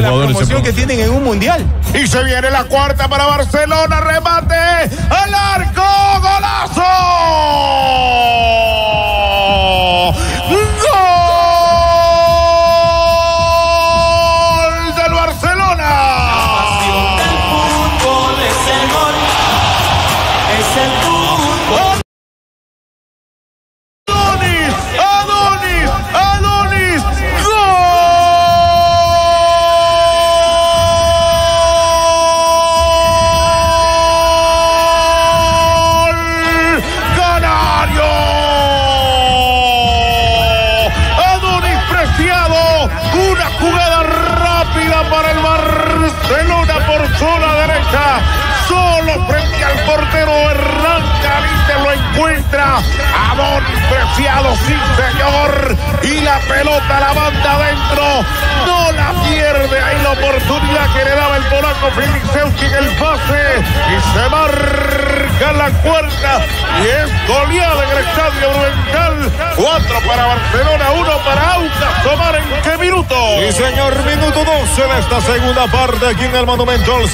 La promoción que tienen en un mundial. Y se viene la cuarta para Barcelona. Remate encuentra. Adonis Preciado, sí señor, y la pelota la banda adentro, no la pierde ahí la oportunidad que le daba el polaco Feliceuski en el pase y se marca la cuarta y es goleada en el estadio Monumental. Cuatro para Barcelona, uno para Aucas. Tomar en qué minuto. Sí, señor, minuto 12 de esta segunda parte aquí en el Monumental.